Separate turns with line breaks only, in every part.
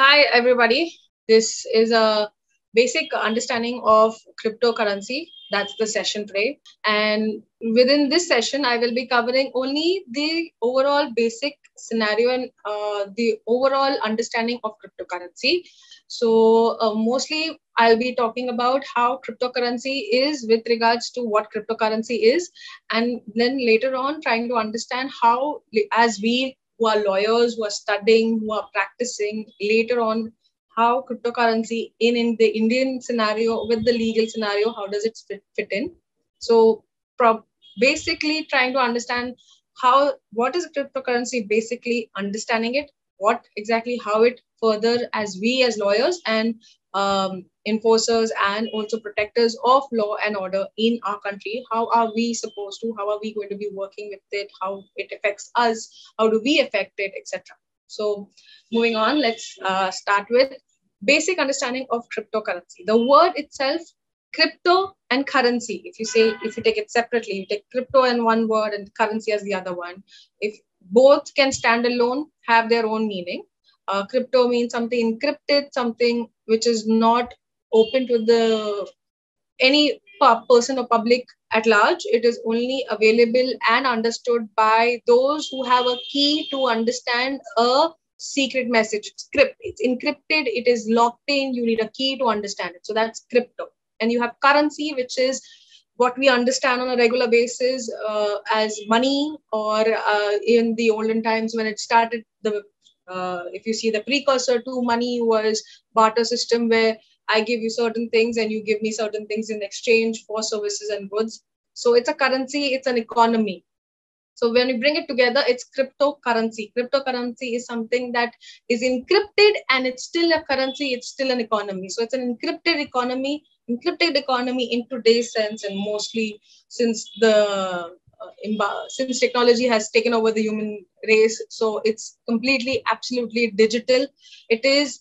Hi, everybody. This is a basic understanding of cryptocurrency. That's the session today. And within this session, I will be covering only the overall basic scenario and uh, the overall understanding of cryptocurrency. So, uh, mostly I'll be talking about how cryptocurrency is with regards to what cryptocurrency is. And then later on, trying to understand how, as we who are lawyers, who are studying, who are practicing later on how cryptocurrency in, in the Indian scenario with the legal scenario, how does it fit, fit in? So basically trying to understand how what is cryptocurrency basically understanding it what exactly how it further as we as lawyers and um, enforcers and also protectors of law and order in our country. How are we supposed to how are we going to be working with it? How it affects us? How do we affect it etc so moving on let's uh, start with basic understanding of cryptocurrency. The word itself crypto and currency. If you say if you take it separately you take crypto in one word and currency as the other one. If both can stand alone have their own meaning. Uh, crypto means something encrypted something which is not open to the any person or public at large it is only available and understood by those who have a key to understand a secret message. Script. It's encrypted. It is locked in. You need a key to understand it. So that's crypto. And you have currency which is what we understand on a regular basis uh, as money or uh, in the olden times when it started the uh, if you see the precursor to money was barter system where i give you certain things and you give me certain things in exchange for services and goods. So it's a currency it's an economy. So when you bring it together it's cryptocurrency. Cryptocurrency is something that is encrypted and it's still a currency it's still an economy. So it's an encrypted economy encrypted economy in today's sense and mostly since the uh, since technology has taken over the human race so it's completely absolutely digital. It is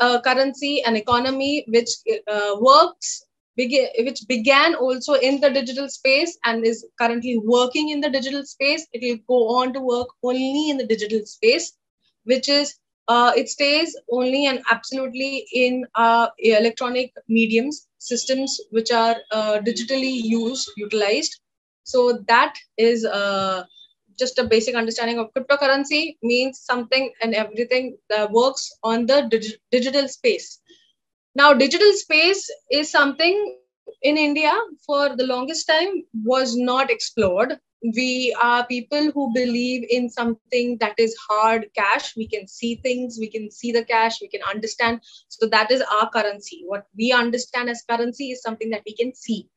a currency and economy which uh, works which began also in the digital space and is currently working in the digital space. It will go on to work only in the digital space which is uh, it stays only and absolutely in uh, electronic mediums systems which are uh, digitally used utilized. So that is uh, just a basic understanding of cryptocurrency means something and everything that works on the dig- digital space now digital space is something in india for the longest time was not explored we are people who believe in something that is hard cash we can see things we can see the cash we can understand so that is our currency what we understand as currency is something that we can see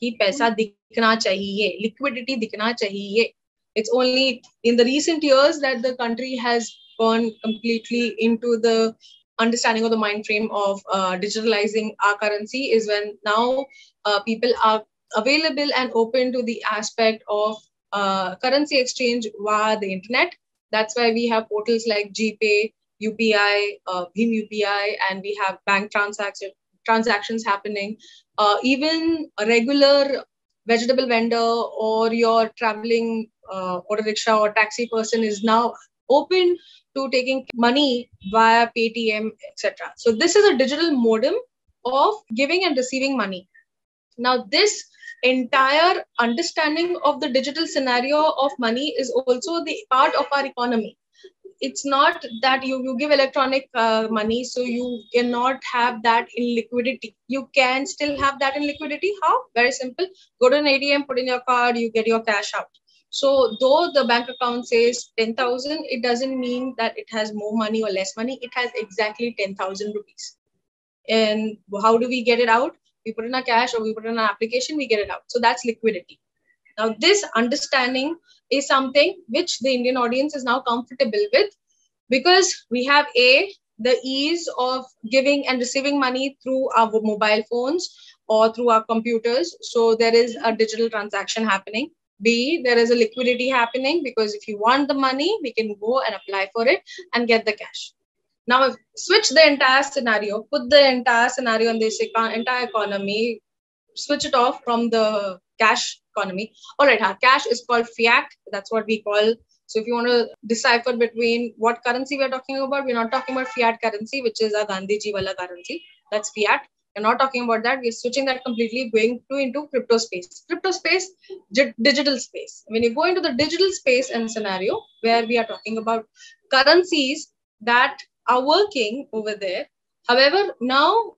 कि पैसा दिखना चाहिए liquidity दिखना चाहिए it's only in the recent years that the country has gone completely into the understanding of the mind frame of uh, digitalizing our currency is when now uh, people are available and open to the aspect of uh, currency exchange via the internet. That's why we have portals like GPay, UPI, uh, Bhim UPI, and we have bank transaction transactions happening. Uh, even regular vegetable vendor or your traveling uh, auto rickshaw or taxi person is now open to taking money via Paytm, etc. So this is a digital modem of giving and receiving money. Now this entire understanding of the digital scenario of money is also the part of our economy it's not that you, you give electronic uh, money so you cannot have that in liquidity. You can still have that in liquidity. How? Very simple. Go to an atm put in your card you get your cash out. So though the bank account says 10000 it doesn't mean that it has more money or less money. It has exactly 10000 rupees. And how do we get it out? We put in a cash or we put in an application, we get it out. So that's liquidity. Now, this understanding is something which the Indian audience is now comfortable with because we have A, the ease of giving and receiving money through our mobile phones or through our computers. So there is a digital transaction happening. B, there is a liquidity happening because if you want the money, we can go and apply for it and get the cash. Now, switch the entire scenario, put the entire scenario in this entire economy, switch it off from the cash economy. All right, our cash is called fiat. That's what we call. So if you want to decipher between what currency we're talking about, we're not talking about fiat currency, which is a Gandhiji wala currency. That's fiat. We're not talking about that. We're switching that completely, going to into crypto space. Crypto space, digital space. When you go into the digital space and scenario where we are talking about currencies that are working over there. However, now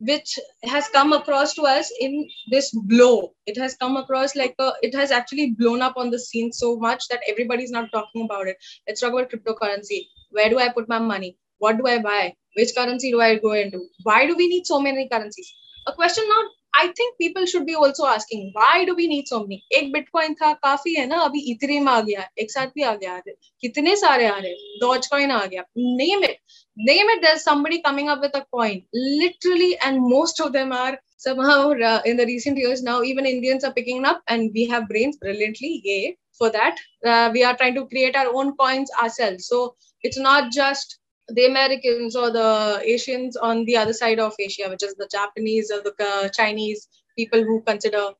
which has come across to us in this blow. It has come across like a, it has actually blown up on the scene so much that everybody's not talking about it. Let's talk about cryptocurrency. Where do I put my money? What do I buy? Which currency do I go into? Why do we need so many currencies? A question not I think people should be also asking why do we need so many एक bitcoin था काफी है ना अभी इतने आ गया एक साथ भी आ गया कितने सारे आ रहे डॉज कॉइन आ गया name it name it there's somebody coming up with a coin literally and most of them are somehow uh, in the recent years now even indians are picking up and we have brains brilliantly yay for that uh, we are trying to create our own coins ourselves so it's not just the Americans or the Asians on the other side of Asia, which is the Japanese or the uh, Chinese people who consider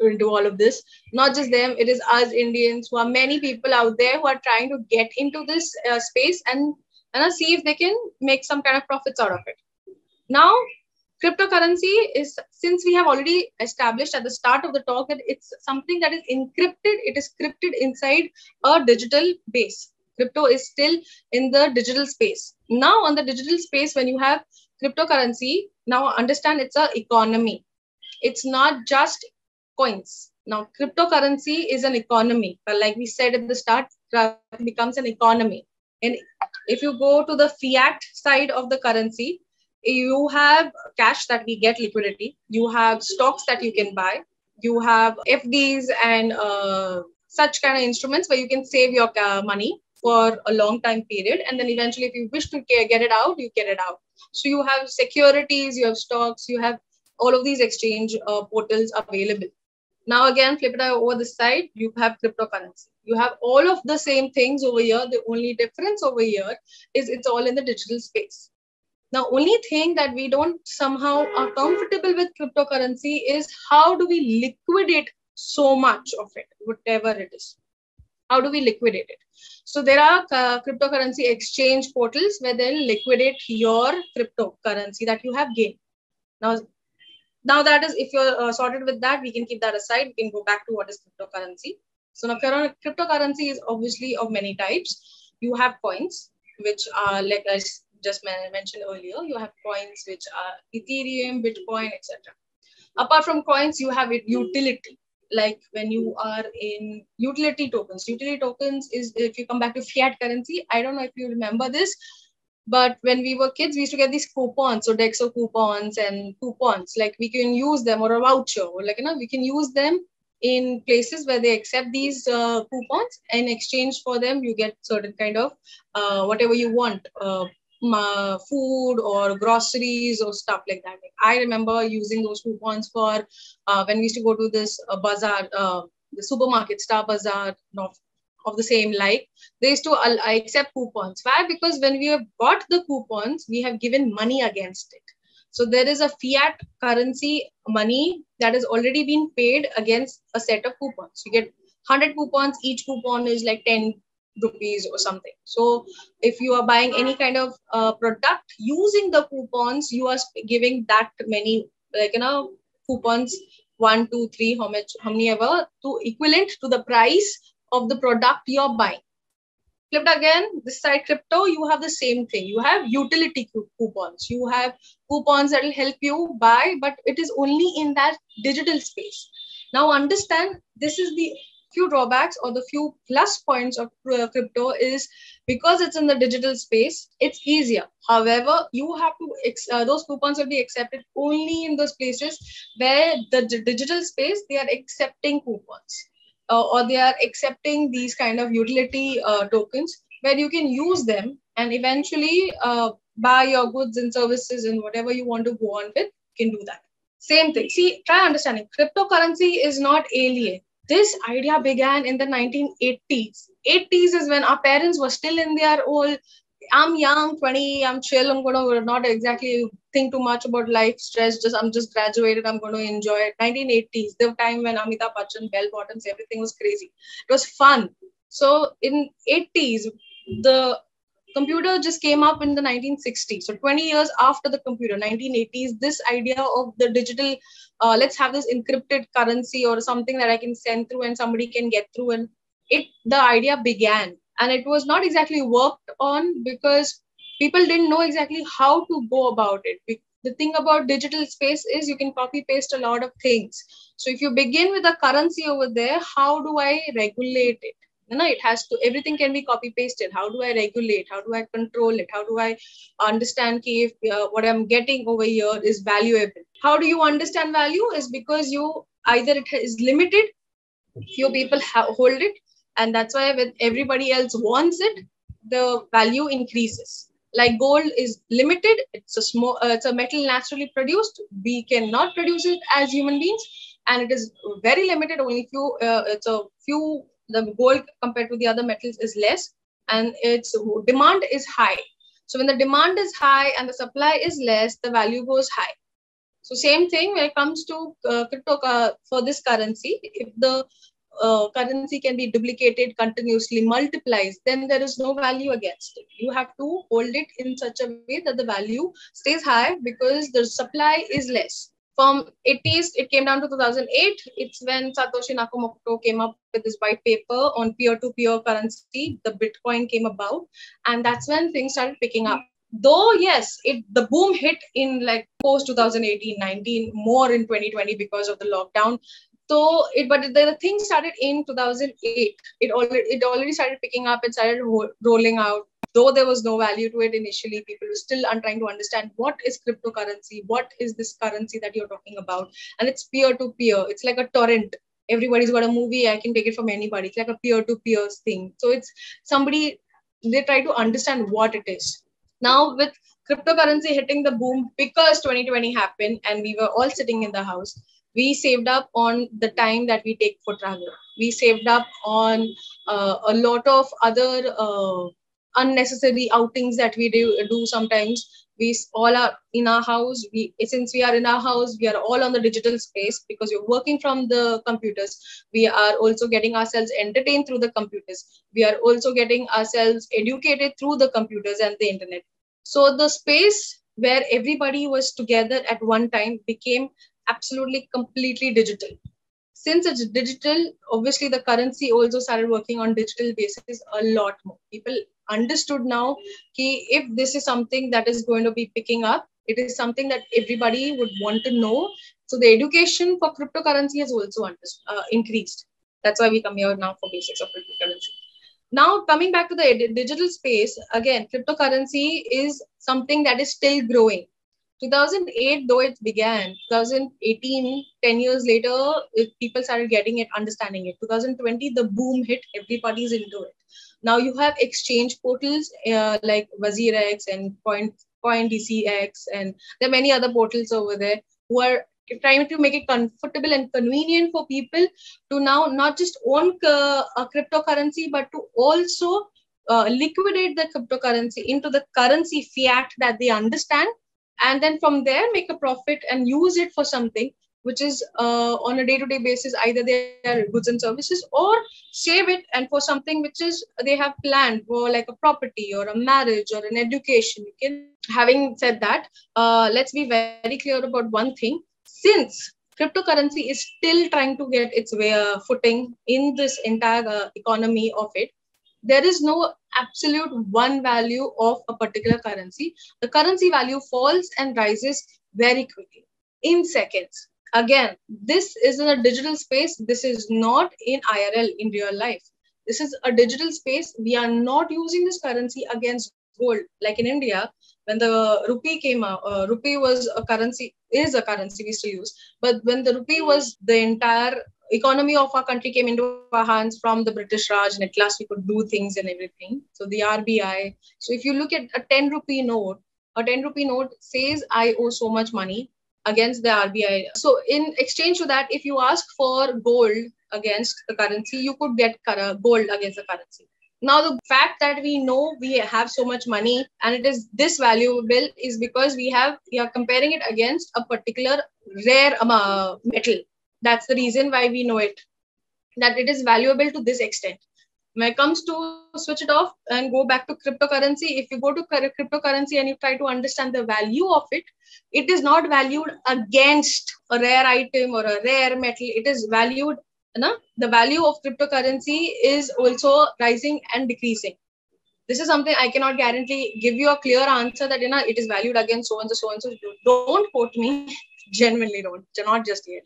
into all of this. Not just them, it is us Indians who are many people out there who are trying to get into this uh, space and, and see if they can make some kind of profits out of it. Now, cryptocurrency is since we have already established at the start of the talk that it's something that is encrypted, it is crypted inside a digital base crypto is still in the digital space. Now, on the digital space, when you have cryptocurrency, now understand it's a economy. It's not just coins. Now, cryptocurrency is an economy. But like we said at the start, it becomes an economy. And if you go to the fiat side of the currency, you have cash that we get liquidity. You have stocks that you can buy. You have FDs and uh, such kind of instruments where you can save your uh, money for a long time period and then eventually if you wish to get it out you get it out. So you have securities you have stocks you have all of these exchange uh, portals available. Now again flip it over the side you have cryptocurrency. You have all of the same things over here. The only difference over here is it's all in the digital space. Now only thing that we don't somehow are comfortable with cryptocurrency is how do we liquidate so much of it whatever it is how do we liquidate it so there are uh, cryptocurrency exchange portals where they'll liquidate your cryptocurrency that you have gained. Now, now that is, if you're uh, sorted with that, we can keep that aside. We can go back to what is cryptocurrency. So now cryptocurrency is obviously of many types. You have coins, which are like I just mentioned earlier. You have coins which are Ethereum, Bitcoin, etc. Apart from coins, you have utility like when you are in utility tokens. Utility tokens is if you come back to fiat currency. I don't know if you remember this, but when we were kids, we used to get these coupons, Sodexo coupons and coupons. Like we can use them or a voucher, or like you know, we can use them in places where they accept these uh, coupons. In exchange for them, you get certain kind of uh, whatever you want. Uh, food or groceries or stuff like that. I remember using those coupons for uh, when we used to go to this uh, bazaar, uh, the supermarket, Star Bazaar of, of the same like. They used to uh, accept coupons. Why? Because when we have bought the coupons, we have given money against it. So there is a fiat currency money that has already been paid against a set of coupons. You get 100 coupons, each coupon is like 10 rupees or something. So if you are buying any kind of uh, product using the coupons, you are giving that many, like, you know, coupons, one, two, three, how much, how many ever, to equivalent to the price of the product you're buying. Flipped again, this side crypto, you have the same thing. You have utility coupons. You have coupons that will help you buy, but it is only in that digital space. Now understand, this is the few drawbacks or the few plus points of uh, crypto is because it's in the digital space it's easier. However you have to uh, those coupons will be accepted only in those places where the digital space they are accepting coupons uh, or they are accepting these kind of utility uh, tokens where you can use them and eventually uh, buy your goods and services and whatever you want to go on with you can do that. Same thing. See try understanding. Cryptocurrency is not alien this idea began in the 1980s. 80s is when our parents were still in their old, I'm young, 20, I'm chill, I'm to not exactly think too much about life, stress, just I'm just graduated, I'm going to enjoy it. 1980s, the time when Amitabh Bachchan, bell bottoms, everything was crazy. It was fun. So in 80s, the computer just came up in the 1960s so 20 years after the computer 1980s this idea of the digital uh, let's have this encrypted currency or something that i can send through and somebody can get through and it the idea began. And it was not exactly worked on because people didn't know exactly how to go about it. The thing about digital space is you can copy paste a lot of things. So if you begin with a currency over there how do i regulate it know it has to everything can be copy pasted how do i regulate? How do i control it? How do i understand if uh, what i'm getting over here is valuable? How do you understand value? Is because you either it is limited few people have, hold it and that's why when everybody else wants it the value increases. Like gold is limited it's a small uh, it's a metal naturally produced. We cannot produce it as human beings and it is very limited only few uh, it's a few the gold compared to the other metals is less and its demand is high. So when the demand is high and the supply is less, the value goes high. So same thing when it comes to uh, crypto uh, for this currency, if the uh, currency can be duplicated continuously, multiplies, then there is no value against it. You have to hold it in such a way that the value stays high because the supply is less from 80s it came down to 2008 it's when satoshi nakamoto came up with this white paper on peer-to-peer currency the bitcoin came about and that's when things started picking up. Though yes it the boom hit in like post 2018 19 more in 2020 because of the lockdown. So it but the, thing started in 2008 it already it already started picking up and started ro- rolling out though there was no value to it initially people were still trying to understand what is cryptocurrency what is this currency that you're talking about? And it's peer to peer. It's like a torrent. Everybody's got a movie. I can take it from anybody. It's like a peer to peer thing. So it's somebody they try to understand what it is. Now with cryptocurrency hitting the boom because 2020 happened and we were all sitting in the house we saved up on the time that we take for travel. We saved up on uh, a lot of other uh, unnecessary outings that we do, do sometimes. We all are in our house. We since we are in our house we are all on the digital space because you're working from the computers. We are also getting ourselves entertained through the computers. We are also getting ourselves educated through the computers and the internet. So the space where everybody was together at one time became absolutely completely digital since it's digital obviously the currency also started working on digital basis a lot more. People understood now ki if this is something that is going to be picking up it is something that everybody would want to know. So the education for cryptocurrency has also uh, increased. That's why we come here now for basics of cryptocurrency. Now coming back to the digital space again cryptocurrency is something that is still growing 2008 though it began 2018 10 years later people started getting it understanding it. 2020 the boom hit everybody's into it. Now you have exchange portals uh, like WazirX and Point DCX, and there are many other portals over there who are trying to make it comfortable and convenient for people to now not just own uh, a cryptocurrency, but to also uh, liquidate the cryptocurrency into the currency fiat that they understand, and then from there make a profit and use it for something which is uh, on a day-to-day basis either they are goods and services or save it and for something which is they have planned for like a property or a marriage or an education. Can having said that uh, let's be very clear about one thing. Since cryptocurrency is still trying to get its way uh, footing in this entire uh, economy of it there is no absolute one value of a particular currency. The currency value falls and rises very quickly in seconds. Again this is in a digital space. This is not in irl in real life. This is a digital space. We are not using this currency against gold. Like in india when the rupee came out uh, rupee was a currency is a currency we still use. But when the rupee was the entire economy of our country came into our hands from the british raj and at last we could do things and everything so the rbi so if you look at a 10 rupee note a 10 rupee note says i owe so much money against the RBI. So, in exchange to that, if you ask for gold against the currency, you could get gold against the currency. Now, the fact that we know we have so much money and it is this valuable is because we have we are comparing it against a particular rare uh, metal. That's the reason why we know it that it is valuable to this extent. when it comes to switch it off and go back to cryptocurrency if you go to cryptocurrency and you try to understand the value of it it is not valued against a rare item or a rare metal. It is valued the value of cryptocurrency is also rising and decreasing. This is something i cannot guarantee give you a clear answer that you know it is valued against so and so so and so. Don't quote me genuinely don't not just yet.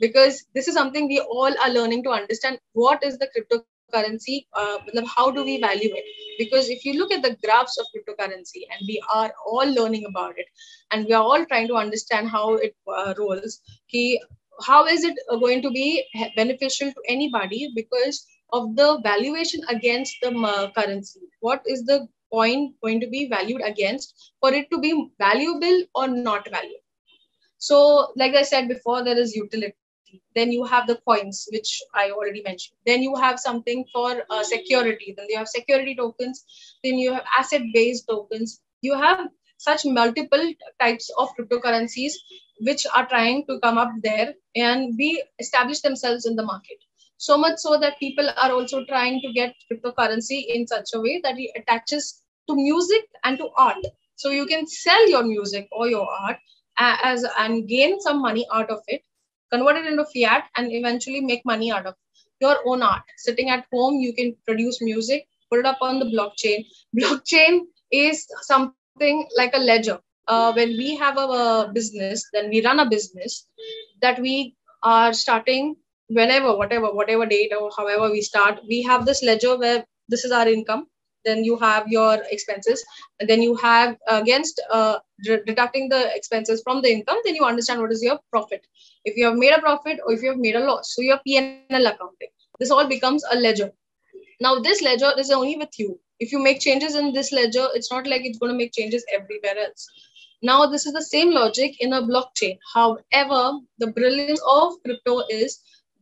Because this is something we all are learning to understand what is the cryptocurrency uh, how do we value it? Because if you look at the graphs of cryptocurrency and we are all learning about it and we are all trying to understand how it uh, rolls key, how is it going to be beneficial to anybody because of the valuation against the uh, currency. What is the point going to be valued against for it to be valuable or not valuable so, like I said before, there is utility. Then you have the coins, which I already mentioned. Then you have something for uh, security. Then you have security tokens. Then you have asset-based tokens. You have such multiple types of cryptocurrencies which are trying to come up there and be establish themselves in the market. So much so that people are also trying to get cryptocurrency in such a way that it attaches to music and to art. So you can sell your music or your art as and gain some money out of it, convert it into fiat, and eventually make money out of your own art. Sitting at home, you can produce music, put it up on the blockchain. Blockchain is something like a ledger. Uh, when we have a business, then we run a business that we are starting whenever, whatever, whatever date or however we start, we have this ledger where this is our income then you have your expenses. And then you have against uh, deducting the expenses from the income then you understand what is your profit. If you have made a profit or if you have made a loss so your p&l accounting. This all becomes a ledger. Now this ledger is only with you. If you make changes in this ledger it's not like it's going to make changes everywhere else. Now this is the same logic in a blockchain. However the brilliance of crypto is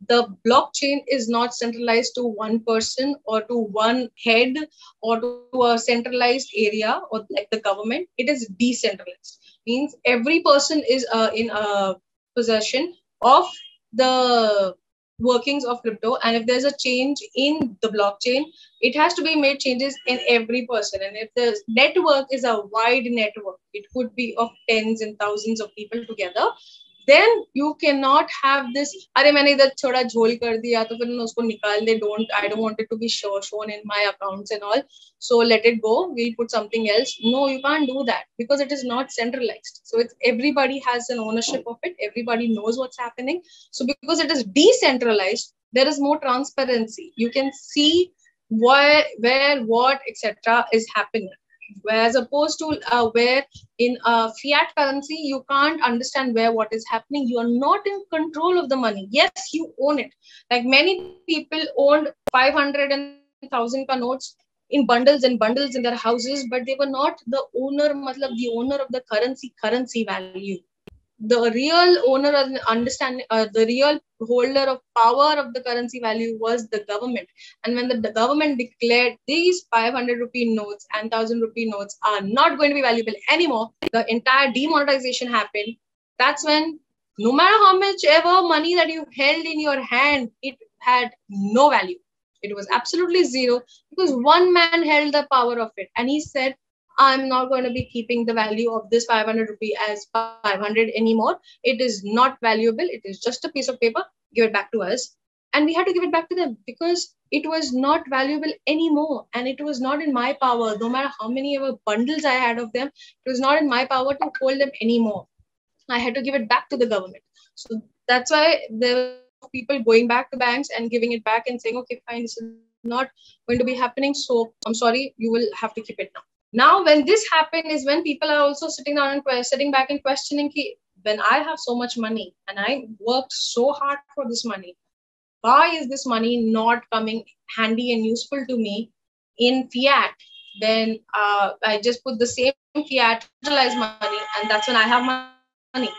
the blockchain is not centralized to one person or to one head or to a centralized area or like the government. It is decentralized. Means every person is uh, in a possession of the workings of crypto. And if there's a change in the blockchain it has to be made changes in every person. And if the network is a wide network it could be of tens and thousands of people together then you cannot have this अरे मैंने इधर थोड़ा झोल कर दिया तो फिर उसको निकाल दे don't I don't want it to be show, shown in my accounts and all so let it go we'll put something else no you can't do that because it is not centralized so it's everybody has an ownership of it everybody knows what's happening so because it is decentralized there is more transparency you can see where where what etc is happening Whereas opposed to uh, where in a fiat currency, you can't understand where what is happening. You are not in control of the money. Yes, you own it. Like many people owned 500 and 1000 notes in bundles and bundles in their houses, but they were not the owner, the owner of the currency, currency value the real owner and understanding uh, the real holder of power of the currency value was the government. And when the, the government declared these 500 rupee notes and 1000 rupee notes are not going to be valuable anymore the entire demonetization happened. That's when no matter how much ever money that you held in your hand it had no value. It was absolutely zero because one man held the power of it. And he said I'm not going to be keeping the value of this 500 rupee as 500 anymore. It is not valuable. It is just a piece of paper. Give it back to us. And we had to give it back to them because it was not valuable anymore. And it was not in my power, no matter how many ever bundles I had of them, it was not in my power to hold them anymore. I had to give it back to the government. So that's why there were people going back to banks and giving it back and saying, okay, fine, this is not going to be happening. So I'm sorry, you will have to keep it now. Now, when this happened is when people are also sitting down and sitting back and questioning, when I have so much money and I worked so hard for this money, why is this money not coming handy and useful to me in fiat? Then uh, I just put the same fiat, money, and that's when I have money.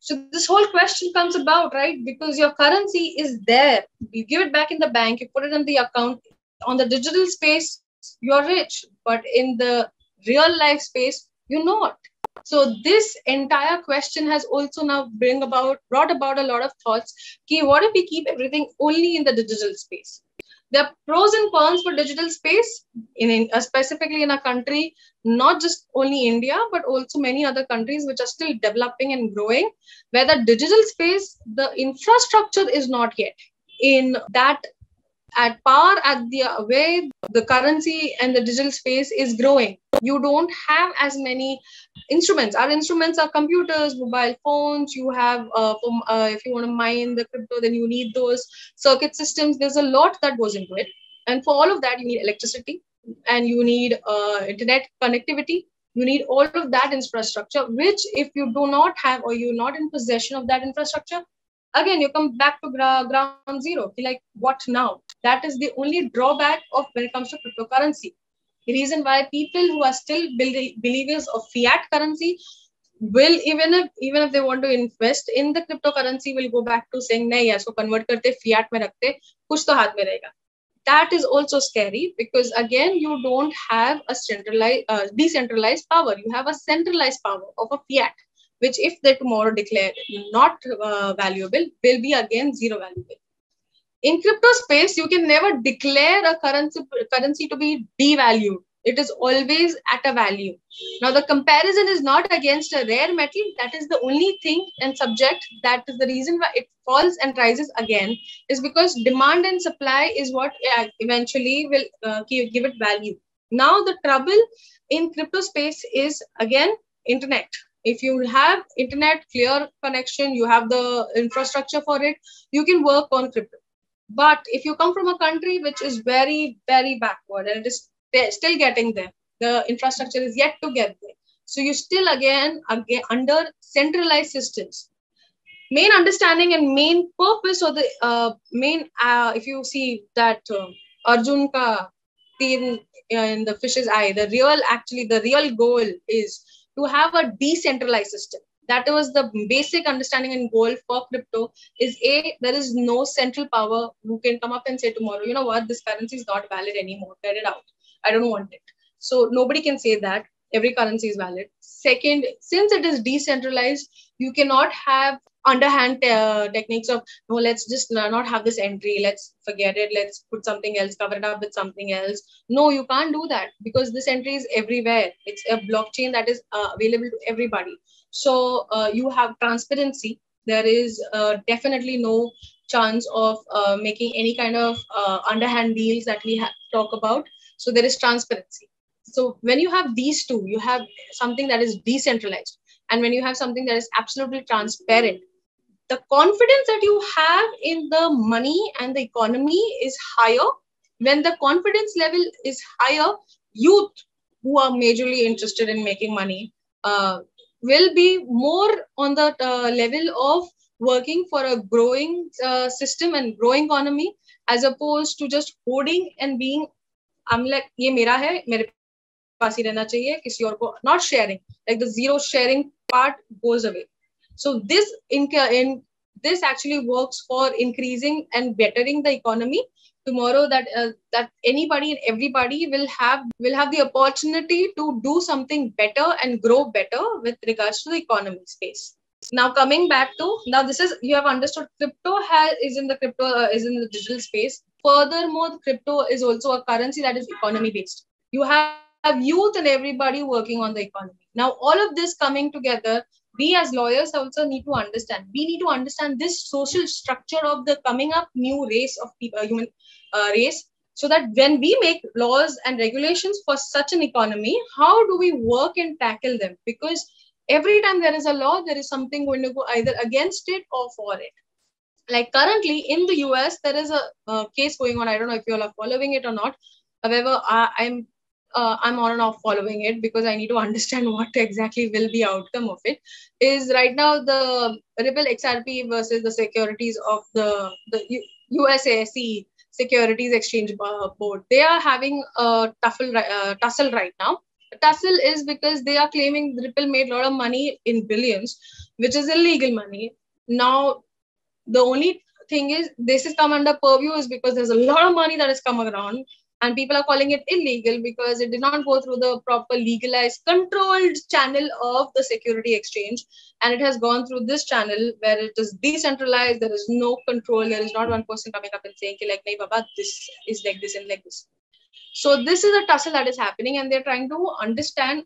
So this whole question comes about, right? Because your currency is there. You give it back in the bank, you put it in the account. On the digital space, you're rich but in the real life space you're not. So this entire question has also now bring about brought about a lot of thoughts. Ki, what if we keep everything only in the digital space? There are pros and cons for digital space in, in uh, specifically in a country not just only india but also many other countries which are still developing and growing where the digital space the infrastructure is not yet in that at par at the way the currency and the digital space is growing. You don't have as many instruments. Our instruments are computers mobile phones. You have uh, uh, if you want to mine the crypto then you need those circuit systems. There's a lot that goes into it. And for all of that you need electricity and you need uh, internet connectivity. You need all of that infrastructure which if you do not have or you're not in possession of that infrastructure again you come back to ground zero. Like what now that is the only drawback of when it comes to cryptocurrency. The reason why people who are still believers of fiat currency will even if even if they want to invest in the cryptocurrency will go back to saying nahi so convert karte fiat mein rakhte kuch to mein that is also scary because again you don't have a centralized uh, decentralized power. You have a centralized power of a fiat which if they tomorrow declare not uh, valuable will be again zero valuable in crypto space you can never declare a currency currency to be devalued. It is always at a value. Now the comparison is not against a rare metal. That is the only thing and subject that is the reason why it falls and rises again is because demand and supply is what eventually will uh, give it value. Now the trouble in crypto space is again internet. If you have internet clear connection you have the infrastructure for it you can work on crypto but if you come from a country which is very, very backward and it is still getting there, the infrastructure is yet to get there. So you still again, again under centralized systems. Main understanding and main purpose or the uh, main, uh, if you see that uh, Arjun ka in the fish's eye, the real actually the real goal is to have a decentralized system that was the basic understanding and goal for crypto is a there is no central power who can come up and say tomorrow you know what? This currency is not valid anymore. Get it out. I don't want it. So nobody can say that. Every currency is valid. Second since it is decentralized you cannot have underhand uh, techniques of no let's just not have this entry. Let's forget it. Let's put something else cover it up with something else. No you can't do that because this entry is everywhere. It's a blockchain that is uh, available to everybody so uh, you have transparency. There is uh, definitely no chance of uh, making any kind of uh, underhand deals that we ha- talk about. So there is transparency. So when you have these two you have something that is decentralized and when you have something that is absolutely transparent the confidence that you have in the money and the economy is higher. When the confidence level is higher youth who are majorly interested in making money uh, will be more on the uh, level of working for a growing uh, system and growing economy as opposed to just hoarding and being I'm like ये मेरा है मेरे पास ही रहना चाहिए किसी और को not sharing like the zero sharing part goes away so this in, in this actually works for increasing and bettering the economy tomorrow that uh, that anybody and everybody will have will have the opportunity to do something better and grow better with regards to the economy space. Now coming back to now this is you have understood crypto has is in the crypto uh, is in the digital space. Furthermore crypto is also a currency that is economy based. You have, have youth and everybody working on the economy. Now all of this coming together we as lawyers also need to understand. We need to understand this social structure of the coming up new race of people uh, human uh, race so that when we make laws and regulations for such an economy how do we work and tackle them? Because every time there is a law there is something going to go either against it or for it. Like currently in the us there is a, a case going on. I don't know if you all are following it or not. However I, i'm uh, I'm on and off following it because I need to understand what exactly will be outcome of it. Is right now the Ripple XRP versus the securities of the the U- USASE Securities Exchange Board. They are having a tussle, uh, tussle right now. Tussle is because they are claiming Ripple made a lot of money in billions, which is illegal money. Now, the only thing is this has come under purview is because there's a lot of money that has come around and people are calling it illegal because it did not go through the proper legalized controlled channel of the security exchange. And it has gone through this channel where it is decentralized. There is no control. There is not one person coming up and saying like nahi baba this is like this and like this. So this is a tussle that is happening and they're trying to understand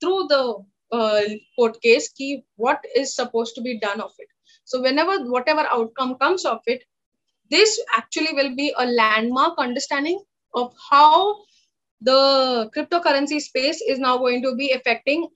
through the uh, court case key what is supposed to be done of it. So whenever whatever outcome comes of it this actually will be a landmark understanding of how the cryptocurrency space is now going to be affecting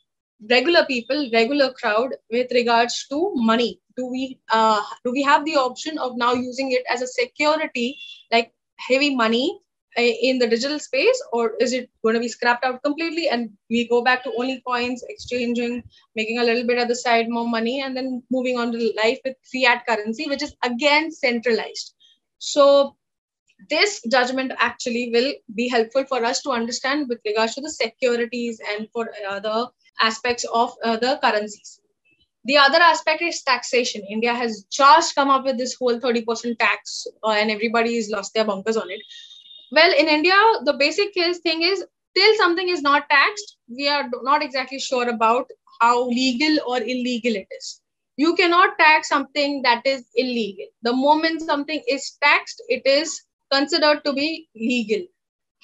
regular people regular crowd with regards to money. Do we uh, do we have the option of now using it as a security like heavy money uh, in the digital space or is it going to be scrapped out completely and we go back to only coins exchanging making a little bit at the side more money and then moving on to life with fiat currency which is again centralized? So this judgment actually will be helpful for us to understand with regards to the securities and for other aspects of uh, the currencies. The other aspect is taxation. India has just come up with this whole 30% tax uh, and everybody has lost their bunkers on it. Well, in India, the basic thing is till something is not taxed, we are not exactly sure about how legal or illegal it is. You cannot tax something that is illegal. The moment something is taxed, it is considered to be legal.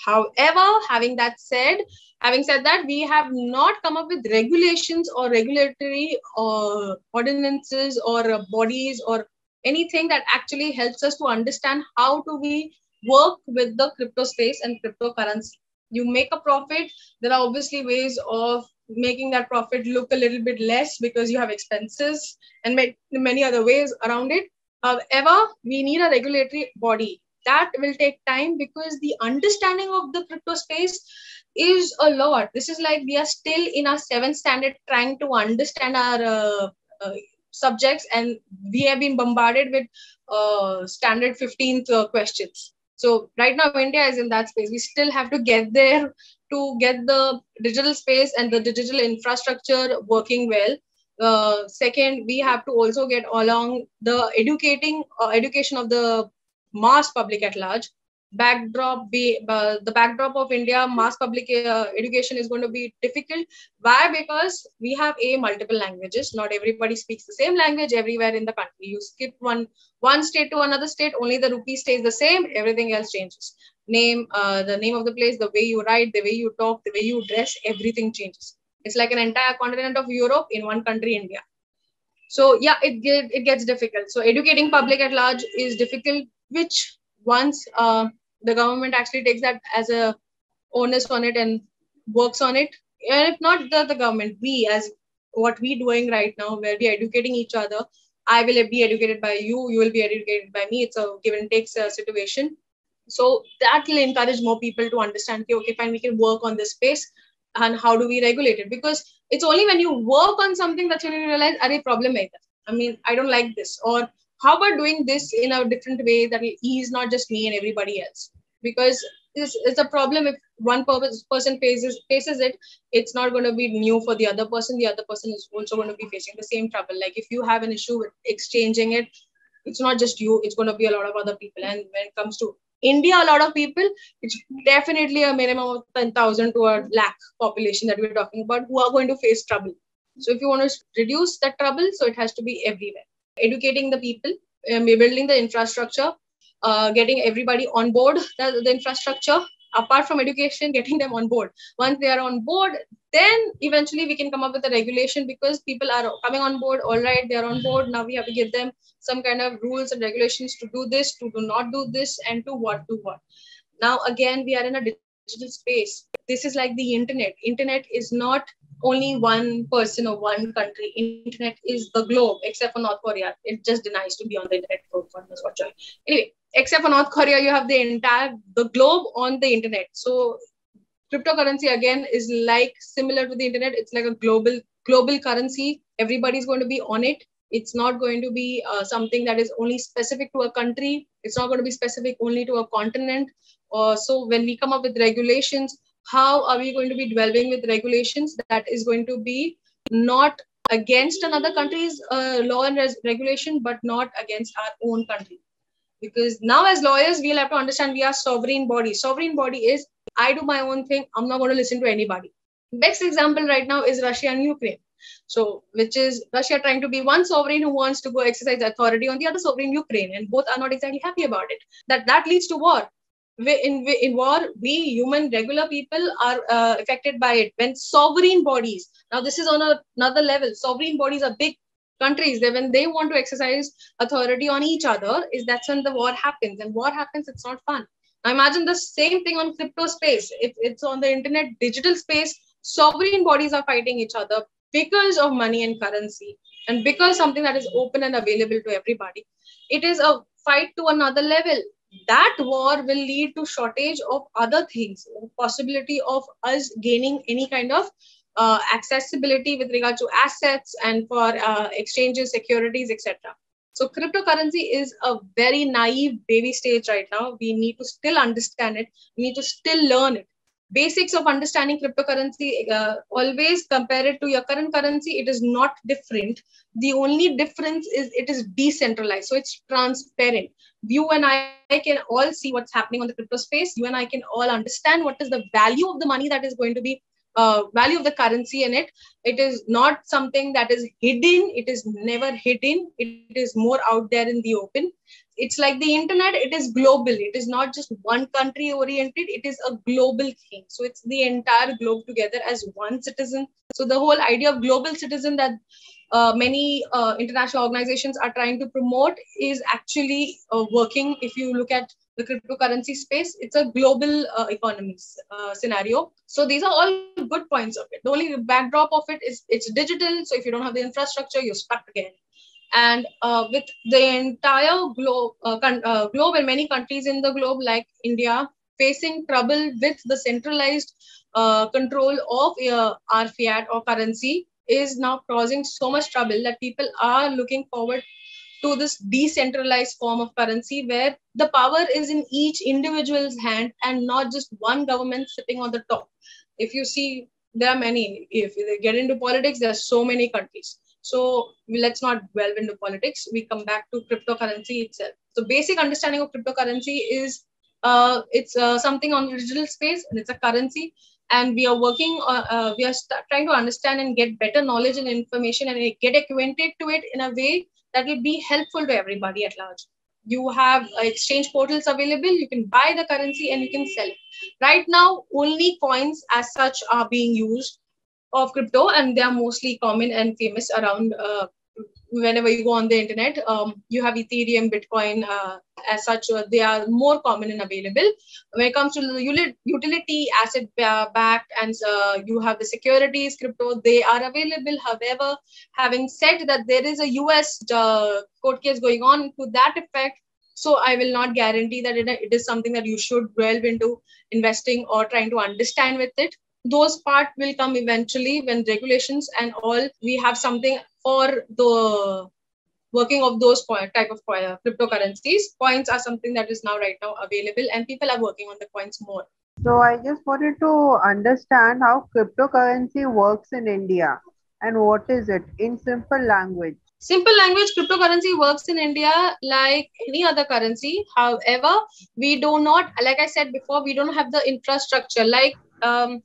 However, having that said, having said that, we have not come up with regulations or regulatory uh, ordinances or uh, bodies or anything that actually helps us to understand how do we work with the crypto space and cryptocurrency. You make a profit. There are obviously ways of making that profit look a little bit less because you have expenses and many other ways around it. However, we need a regulatory body that will take time because the understanding of the crypto space is a lot. This is like we are still in our seventh standard trying to understand our uh, uh, subjects and we have been bombarded with uh, standard 15th uh, questions. So right now india is in that space. We still have to get there to get the digital space and the digital infrastructure working well. Uh, second we have to also get along the educating uh, education of the mass public at large. Backdrop be uh, the backdrop of india mass public uh, education is going to be difficult. Why? Because we have a multiple languages. Not everybody speaks the same language everywhere in the country. You skip one one state to another state only the rupee stays the same. Everything else changes. Name uh, the name of the place the way you write the way you talk the way you dress everything changes. It's like an entire continent of europe in one country india. So yeah it, get, it gets difficult. So educating public at large is difficult which once uh, the government actually takes that as a onus on it and works on it. And if not the, the government we as what we doing right now where we are educating each other i will be educated by you you will be educated by me. It's a give and take uh, situation. So that will encourage more people to understand okay, okay fine we can work on this space. And how do we regulate it? Because it's only when you work on something that you realize are a problem i mean i don't like this. Or how about doing this in a different way that will ease not just me and everybody else? Because this is a problem. If one person faces faces it it's not going to be new for the other person. The other person is also going to be facing the same trouble. Like if you have an issue with exchanging it it's not just you it's going to be a lot of other people. And when it comes to india a lot of people it's definitely a minimum of 10000 to a lakh population that we're talking about who are going to face trouble. So if you want to reduce that trouble so it has to be everywhere educating the people, um, building the infrastructure, uh, getting everybody on board the, the infrastructure. Apart from education, getting them on board. Once they are on board, then eventually we can come up with a regulation because people are coming on board. All right, they are on board. Now we have to give them some kind of rules and regulations to do this, to do not do this, and to what do what. Now again, we are in a digital space. This is like the internet. Internet is not only one person or one country. Internet is the globe, except for North Korea. It just denies to be on the internet for foreigners watching. Anyway, except for North Korea, you have the entire the globe on the internet. So cryptocurrency again is like similar to the internet. It's like a global global currency. Everybody's going to be on it. It's not going to be uh, something that is only specific to a country. It's not going to be specific only to a continent. Uh, so when we come up with regulations, how are we going to be dwelling with regulations that is going to be not against another country's uh, law and regulation, but not against our own country? because now as lawyers we'll have to understand we are sovereign body. Sovereign body is i do my own thing i'm not going to listen to anybody. Best example right now is russia and ukraine. So which is russia trying to be one sovereign who wants to go exercise authority on the other sovereign ukraine and both are not exactly happy about it. That that leads to war in, in war we human regular people are uh, affected by it. When sovereign bodies now this is on a, another level. Sovereign bodies are big countries. That when they want to exercise authority on each other is that's when the war happens. And war happens it's not fun. Now imagine the same thing on crypto space. If it's on the internet digital space sovereign bodies are fighting each other because of money and currency and because something that is open and available to everybody. It is a fight to another level that war will lead to shortage of other things possibility of us gaining any kind of uh, accessibility with regard to assets and for uh, exchanges, securities, etc. So cryptocurrency is a very naive baby stage right now. We need to still understand it. We need to still learn it. Basics of understanding cryptocurrency, uh, always compare it to your current currency. It is not different. The only difference is it is decentralized. So it's transparent. You and I can all see what's happening on the crypto space. You and I can all understand what is the value of the money that is going to be uh, value of the currency in it it is not something that is hidden it is never hidden it is more out there in the open. It's like the internet it is global it is not just one country oriented it is a global thing. So it's the entire globe together as one citizen. So the whole idea of global citizen that uh, many uh, international organizations are trying to promote is actually uh, working. If you look at the cryptocurrency space. It's a global uh, economy uh, scenario. So these are all good points of it. The only backdrop of it is it's digital. So if you don't have the infrastructure, you're stuck again. And uh, with the entire globe, uh, uh, globe and many countries in the globe, like India, facing trouble with the centralized uh, control of our fiat or currency, is now causing so much trouble that people are looking forward to this decentralized form of currency where the power is in each individual's hand and not just one government sitting on the top. If you see, there are many. If they get into politics, there are so many countries. So let's not delve into politics. We come back to cryptocurrency itself. So basic understanding of cryptocurrency is uh, it's uh, something on the digital space and it's a currency and we are working uh, uh, we are trying to understand and get better knowledge and information and get acquainted to it in a way that will be helpful to everybody at large. You have exchange portals available. You can buy the currency and you can sell it. Right now, only coins as such are being used of crypto, and they are mostly common and famous around uh, whenever you go on the internet, um, you have Ethereum, Bitcoin, uh, as such, uh, they are more common and available. When it comes to the utility asset backed and uh, you have the securities, crypto, they are available. However, having said that there is a US uh, court case going on to that effect, so I will not guarantee that it is something that you should delve into investing or trying to understand with it those part will come eventually when regulations and all we have something for the working of those type of cryptocurrencies coins are something that is now right now available and people are working on the coins more.
So i just wanted to understand how cryptocurrency works in india and what is it in simple language?
Simple language cryptocurrency works in india like any other currency. However we do not like i said before we don't have the infrastructure. Like um,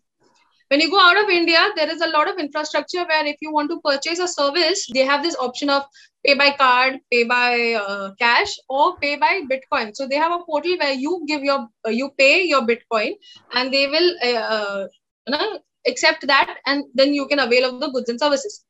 when you go out of India, there is a lot of infrastructure where if you want to purchase a service, they have this option of pay by card, pay by uh, cash, or pay by Bitcoin. So they have a portal where you give your uh, you pay your Bitcoin, and they will uh, uh accept that, and then you can avail of the goods and services.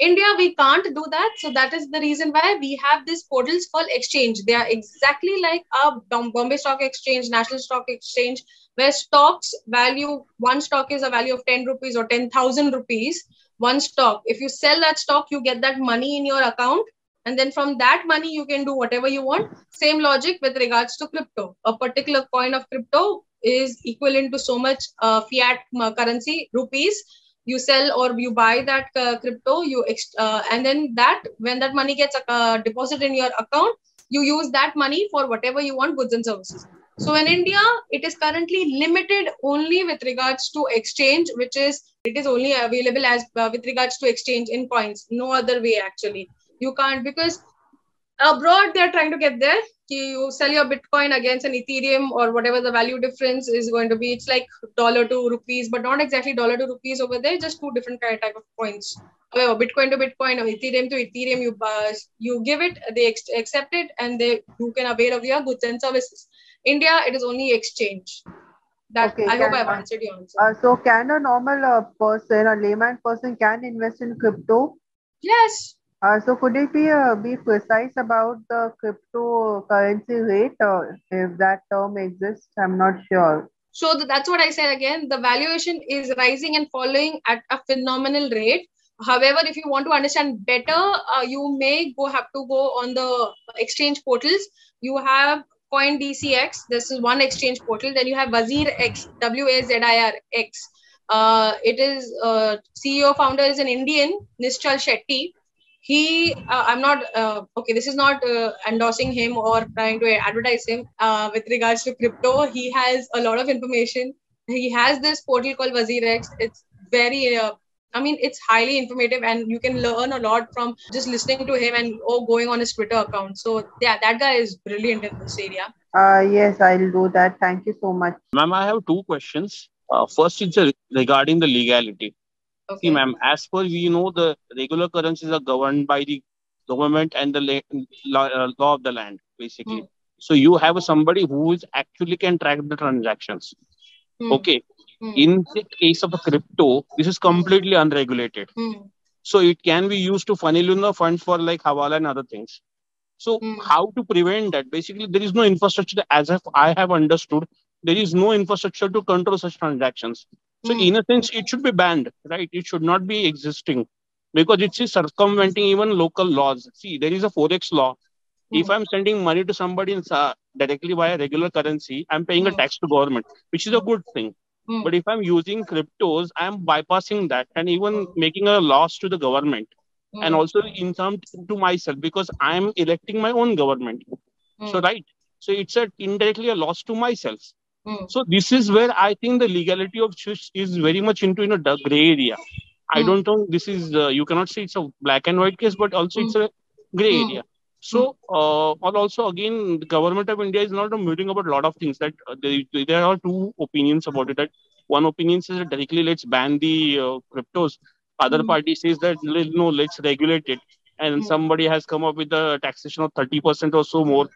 India, we can't do that. So that is the reason why we have these portals called exchange. They are exactly like a Bombay Stock Exchange, National Stock Exchange, where stocks value one stock is a value of 10 rupees or 10,000 rupees, one stock. If you sell that stock, you get that money in your account. And then from that money, you can do whatever you want. Same logic with regards to crypto. A particular coin of crypto is equivalent to so much uh, fiat currency, rupees. You sell or you buy that uh, crypto, you uh, and then that when that money gets uh, deposited in your account, you use that money for whatever you want, goods and services. So in India, it is currently limited only with regards to exchange, which is it is only available as uh, with regards to exchange in coins. No other way actually. You can't because abroad they're trying to get there. You sell your bitcoin against an ethereum or whatever the value difference is going to be. It's like dollar to rupees but not exactly dollar to rupees over there just two different kind of type of coins. However bitcoin to bitcoin or ethereum to ethereum you uh, you give it they ex- accept it and they you can avail of your goods and services. India it is only exchange. That
Okay,
i hope i've answered your answer.
Uh, so can a normal uh, person, a layman person, can invest in crypto?
yes
so could it be uh, be precise about the cryptocurrency rate, uh, if that term exists? I'm not sure.
So that's what I said again. The valuation is rising and falling at a phenomenal rate. However, if you want to understand better, uh, you may go have to go on the exchange portals. You have CoinDCX. This is one exchange portal. Then you have Wazir X, W A Z I R X. Uh, it is uh, CEO founder is an Indian, Nischal Shetty. He, uh, I'm not uh, okay. This is not uh, endorsing him or trying to advertise him uh, with regards to crypto. He has a lot of information. He has this portal called WazirX. It's very, uh, I mean, it's highly informative, and you can learn a lot from just listening to him and or going on his Twitter account. So yeah, that guy is brilliant in this area.
Uh, yes, I'll do that. Thank you so much.
Ma'am, I have two questions. Uh, first, it's uh, regarding the legality.
Okay.
See, ma'am, as per we know, the regular currencies are governed by the government and the la- law, uh, law of the land, basically.
Hmm.
So you have somebody who is actually can track the transactions.
Hmm.
Okay.
Hmm.
In the case of a crypto, this is completely unregulated.
Hmm.
So it can be used to funnel in the funds for like Hawala and other things. So
Hmm.
how to prevent that? Basically, there is no infrastructure as if I have understood. There is no infrastructure to control such transactions. So
Hmm.
in a sense, it should be banned, right? It should not be existing because it's circumventing even local laws. See, there is a forex law. If
Hmm.
I'm sending money to somebody in, uh, directly via regular currency, I'm paying a
Hmm.
tax to government, which is a good thing.
Hmm.
But if I'm using cryptos, I'm bypassing that and even
Hmm.
making a loss to the government and also in some to myself because I'm electing my own government. So right. So it's a indirectly a loss to myself.
Hmm.
So this is where I think the legality of shush is very much into you know the gray area. I
Hmm.
don't know. This is uh, you cannot say it's a black and white case, but also it's a gray
Hmm.
area. So uh, and also again, the government of India is not muting about a lot of things. That uh, there, there are two opinions about it. That one opinion says that directly let's ban the uh, cryptos. Other
Hmm.
party says that no, let's regulate it. And
Hmm.
somebody has come up with a taxation of thirty percent or so more.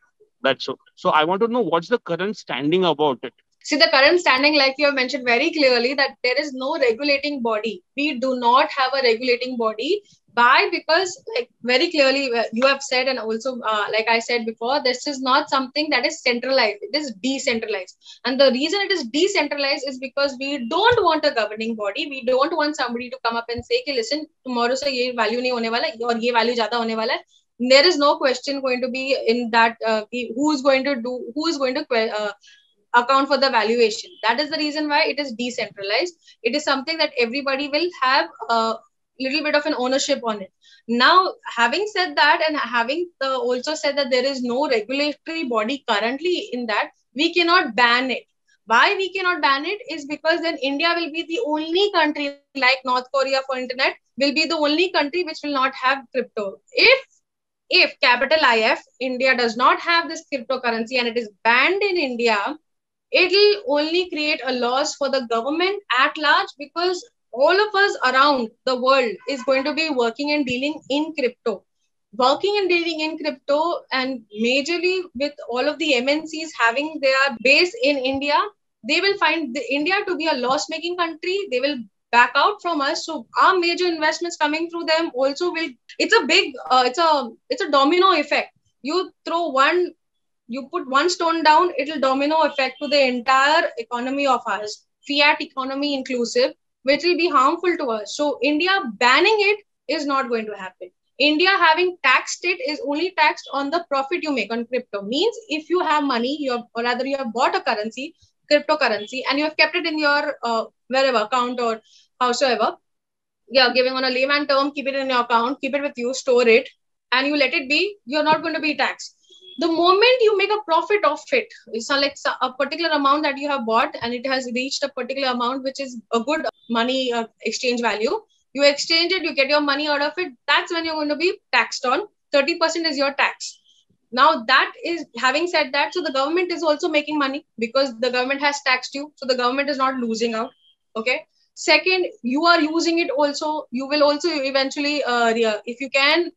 That's so. So I want to know what's the current standing about it.
See, the current standing, like you have mentioned very clearly, that there is no regulating body. We do not have a regulating body. Why? Because, like, very clearly, uh, you have said, and also, uh, like I said before, this is not something that is centralized. It is decentralized. And the reason it is decentralized is because we don't want a governing body. We don't want somebody to come up and say, "Ki, listen, tomorrow se ye value nahi hone wala, aur ye value zyada hone wala hai." There is no question going to be in that uh, who is going to do, who is going to uh, account for the valuation. That is the reason why it is decentralized. It is something that everybody will have a little bit of an ownership on it. Now, having said that, and having uh, also said that there is no regulatory body currently in that, we cannot ban it. Why we cannot ban it is because then India will be the only country, like North Korea for internet, will be the only country which will not have crypto. If if capital IF India does not have this cryptocurrency and it is banned in India, it'll only create a loss for the government at large because all of us around the world is going to be working and dealing in crypto. Working and dealing in crypto and majorly with all of the mncs having their base in india they will find the india to be a loss making country. They will back out from us so our major investments coming through them also will it's a big uh, it's a it's a domino effect you throw one you put one stone down, it'll domino effect to the entire economy of ours, fiat economy inclusive, which will be harmful to us. So India banning it is not going to happen. India having taxed it is only taxed on the profit you make on crypto. Means if you have money, you have, or rather you have bought a currency, cryptocurrency, and you have kept it in your uh, wherever account or howsoever, yeah, giving on a layman term, keep it in your account, keep it with you, store it, and you let it be, you're not going to be taxed. The moment you make a profit of it it's not like a particular amount that you have bought and it has reached a particular amount which is a good money uh, exchange value you exchange it you get your money out of it that's when you're going to be taxed on. 30% is your tax now that is having said that so the government is also making money because the government has taxed you. So the government is not losing out. Okay? Second you are using it also. You will also eventually uh, if you can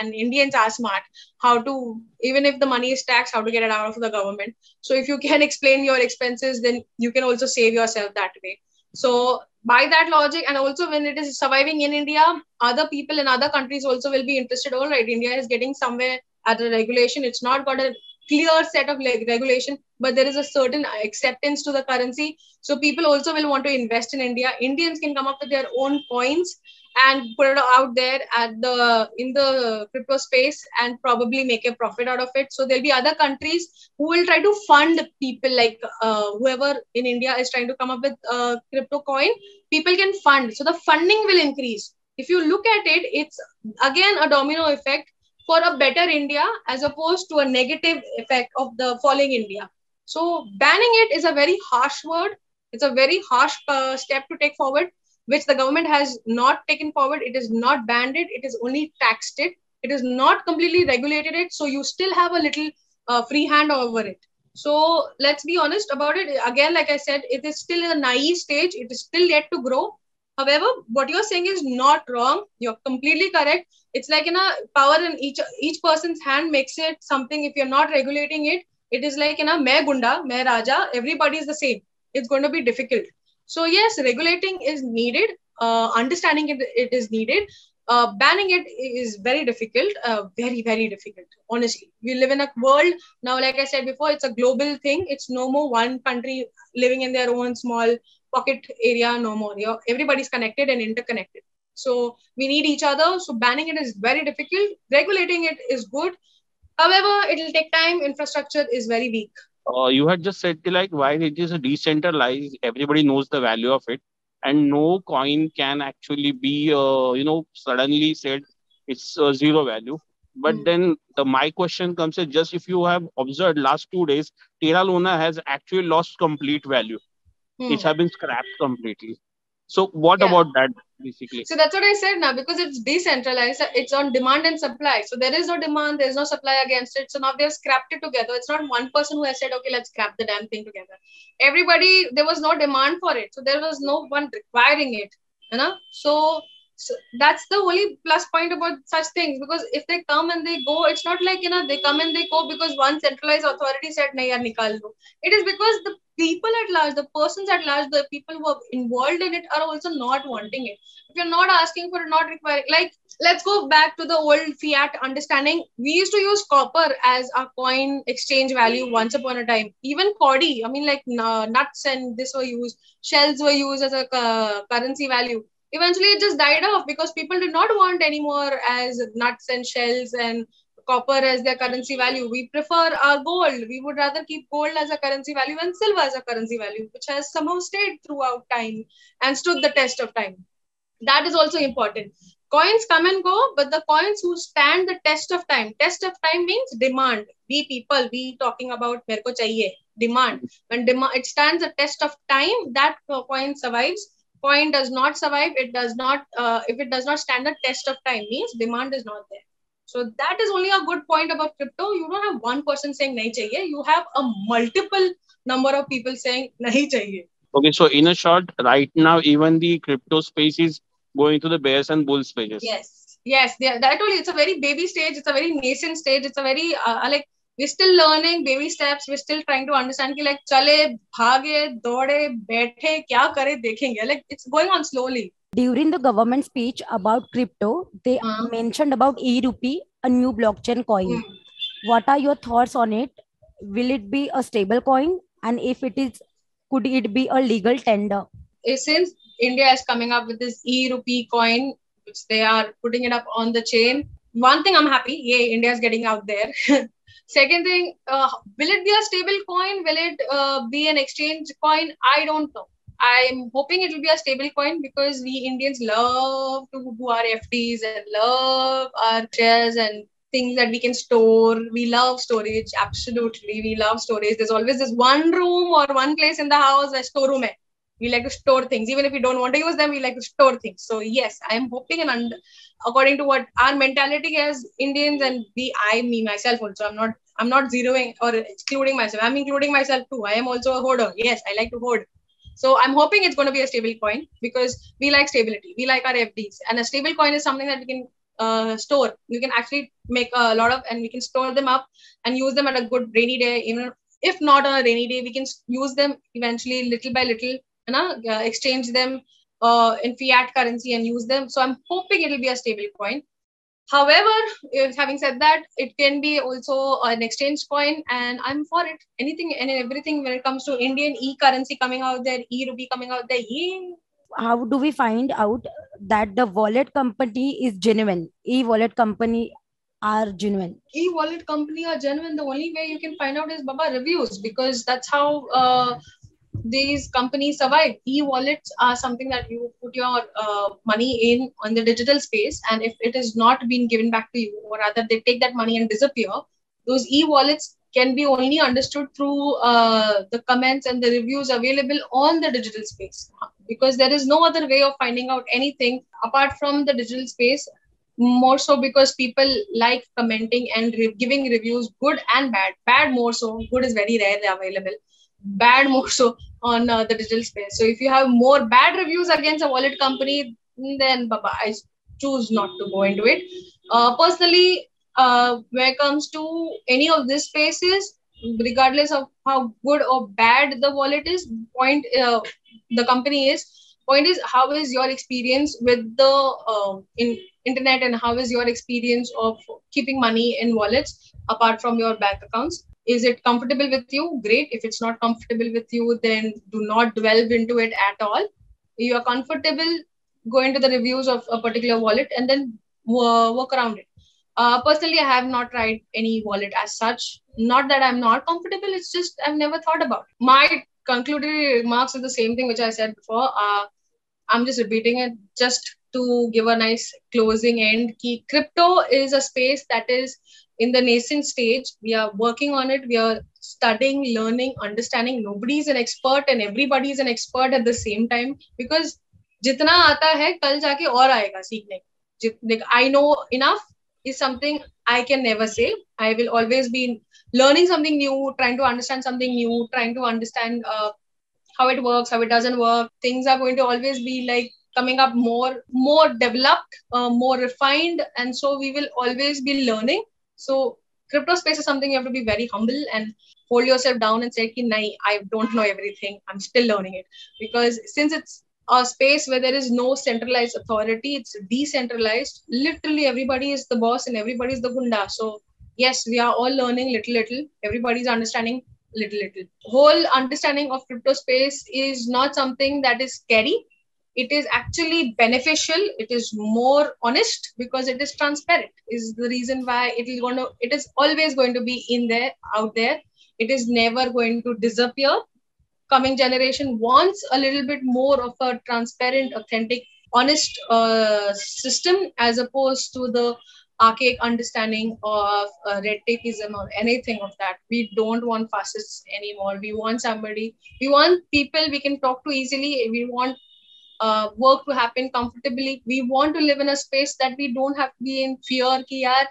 and indians are smart how to even if the money is taxed how to get it out of the government. So if you can explain your expenses then you can also save yourself that way. So by that logic and also when it is surviving in india other people in other countries also will be interested. All right india is getting somewhere at a regulation. It's not got a clear set of regulation, but there is a certain acceptance to the currency. So people also will want to invest in India. Indians can come up with their own coins and put it out there at the in the crypto space and probably make a profit out of it. So there'll be other countries who will try to fund people like uh, whoever in India is trying to come up with a crypto coin. People can fund, so the funding will increase. If you look at it, it's again a domino effect for a better India as opposed to a negative effect of the falling India. So banning it is a very harsh word. It's a very harsh uh, step to take forward, which the government has not taken forward. It is not banned it. It is only taxed it. It is not completely regulated it. So you still have a little uh, free hand over it. So let's be honest about it. Again, like I said, it is still a naive stage. It is still yet to grow. However, what you're saying is not wrong. You're completely correct. It's like in a power in each each person's hand makes it something. If you're not regulating it, it is like in a me gunda, me raja. Everybody is the same. It's going to be difficult. So yes, regulating is needed. Uh, understanding it, it is needed. Uh, banning it is very difficult, uh, very, very difficult. Honestly, we live in a world now, like I said before, it's a global thing. It's no more one country living in their own small pocket area no more. You're, everybody's connected and interconnected. So we need each other. So banning it is very difficult. Regulating it is good. However, it will take time. Infrastructure is very weak.
Uh, you had just said like why it is a decentralized. Everybody knows the value of it, and no coin can actually be uh, you know suddenly said it's uh, zero value. But mm. then the my question comes is just if you have observed last two days, Terra Luna has actually lost complete value hmm. which have been scrapped completely. So what yeah. about that basically?
So that's what I said now because it's decentralized. It's on demand and supply. So there is no demand, there is no supply against it. So now they've scrapped it together. It's not one person who has said, okay, let's scrap the damn thing together. Everybody, there was no demand for it. So there was no one requiring it. You know? So so that's the only plus point about such things because if they come and they go, it's not like you know they come and they go because one centralized authority said nahi yaar nikal do. It is because the people at large, the persons at large, the people who are involved in it are also not wanting it. If you're not asking for not requiring, like let's go back to the old fiat understanding. We used to use copper as our coin exchange value once upon a time. Even Cody, I mean, like nuts and this were used, shells were used as a uh, currency value eventually it just died off because people did not want anymore as nuts and shells and copper as their currency value. We prefer our gold. We would rather keep gold as a currency value and silver as a currency value, which has somehow stayed throughout time and stood the test of time. That is also important. Coins come and go, but the coins who stand the test of time. Test of time means demand. We people, we talking about merko chahiye, demand. When demand it stands the test of time, that coin survives coin does not survive it does not uh, if it does not stand the test of time means demand is not there. So that is only a good point about crypto. You don't have one person saying nahi chahiye. You have a multiple number of people saying nahi chahiye.
Okay so in a short right now even the crypto space is going to the bears and bulls stages
yes. Yes yeah, that only it's a very baby stage it's a very nascent stage it's a very uh, like we're still learning baby steps. We're still trying to understand ki like chale bhage dode baithe kya kare dekhenge like it's going on slowly.
During the government speech about crypto they uh-huh. mentioned about e-rupee a new blockchain coin. Mm. what are your thoughts on it? Will it be a stable coin? And if it is could it be a legal tender?
Since india is coming up with this e-rupee coin which they are putting it up on the chain. One thing i'm happy yay india is getting out there Second thing, uh, will it be a stable coin? Will it uh, be an exchange coin? I don't know. I'm hoping it will be a stable coin because we Indians love to do our FDs and love our shares and things that we can store. We love storage. Absolutely. We love storage. There's always this one room or one place in the house, a storeroom. Hai. We like to store things. Even if we don't want to use them we like to store things. So yes i am hoping and under, according to what our mentality as indians and we i me myself also i'm not i'm not zeroing or excluding myself. I'm including myself too. I am also a hoarder. Yes i like to hoard. So i'm hoping it's going to be a stable coin because we like stability. We like our fds and a stable coin is something that we can uh, store. You can actually make a lot of and we can store them up and use them at a good rainy day. Even if not on a rainy day we can use them eventually little by little exchange them uh, in fiat currency and use them. So I'm hoping it'll be a stable coin. However, if, having said that, it can be also an exchange coin, and I'm for it. Anything and everything when it comes to Indian e currency coming out there, e rupee coming out there. Yeah.
How do we find out that the wallet company is genuine? E wallet company are genuine.
E wallet company are genuine. The only way you can find out is Baba reviews because that's how uh, these companies survive. E-wallets are something that you put your uh, money in on the digital space, and if it is not being given back to you, or rather they take that money and disappear, those e-wallets can be only understood through uh, the comments and the reviews available on the digital space because there is no other way of finding out anything apart from the digital space more so because people like commenting and re- giving reviews good and bad bad more so good is very rarely available bad more so on uh, the digital space. So if you have more bad reviews against a wallet company, then baba, I choose not to go into it. Uh, personally, uh, when it comes to any of these spaces, regardless of how good or bad the wallet is, point uh, the company is. Point is, how is your experience with the uh, in internet, and how is your experience of keeping money in wallets apart from your bank accounts? Is it comfortable with you? Great. If it's not comfortable with you then do not delve into it at all. You are comfortable going to the reviews of a particular wallet and then work around it. Uh, personally i have not tried any wallet as such. Not that i'm not comfortable it's just i've never thought about it. my concluded remarks are the same thing which i said before. Uh, i'm just repeating it just to give a nice closing end. Key crypto is a space that is in the nascent stage. We are working on it. We are studying, learning, understanding. Nobody is an expert and everybody is an expert at the same time because जितना आता है कल जाके और आएगा सीखने I know enough is something I can never say. I will always be learning something new, trying to understand something new, trying to understand uh, how it works, how it doesn't work. Things are going to always be like coming up more, more developed, uh, more refined, and so we will always be learning. So crypto space is something you have to be very humble and hold yourself down and say, Nai, I don't know everything. I'm still learning it. Because since it's a space where there is no centralized authority, it's decentralized. Literally everybody is the boss and everybody is the gunda. So yes, we are all learning little little. Everybody's understanding little little. Whole understanding of crypto space is not something that is scary it is actually beneficial it is more honest because it is transparent is the reason why it is going to it is always going to be in there out there it is never going to disappear coming generation wants a little bit more of a transparent authentic honest uh, system as opposed to the archaic understanding of uh, red tapeism or anything of that. We don't want fascists anymore. We want somebody, we want people we can talk to easily. We want uh, work to happen comfortably. We want to live in a space that we don't have to be in fear ki yaar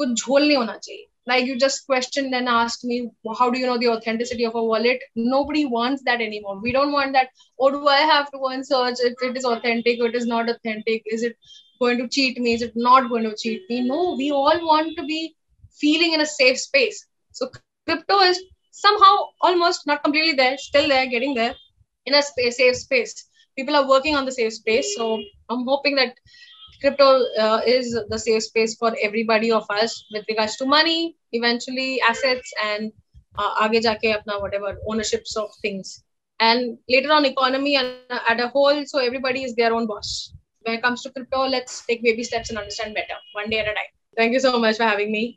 kuch jhol nahi hona chahiye like you just questioned and asked me how do you know the authenticity of a wallet? Nobody wants that anymore. We don't want that or do i have to go and search if it is authentic or it is not authentic? Is it going to cheat me? Is it not going to cheat me? No we all want to be feeling in a safe space. So crypto is somehow almost not completely there still there getting there in a space, safe space people are working on the safe space. So I'm hoping that crypto uh, is the safe space for everybody of us with regards to money, eventually assets, and uh, whatever ownerships of things. And later on, economy and uh, at a whole, so everybody is their own boss. When it comes to crypto, let's take baby steps and understand better, one day at a time. Thank you so much for having me.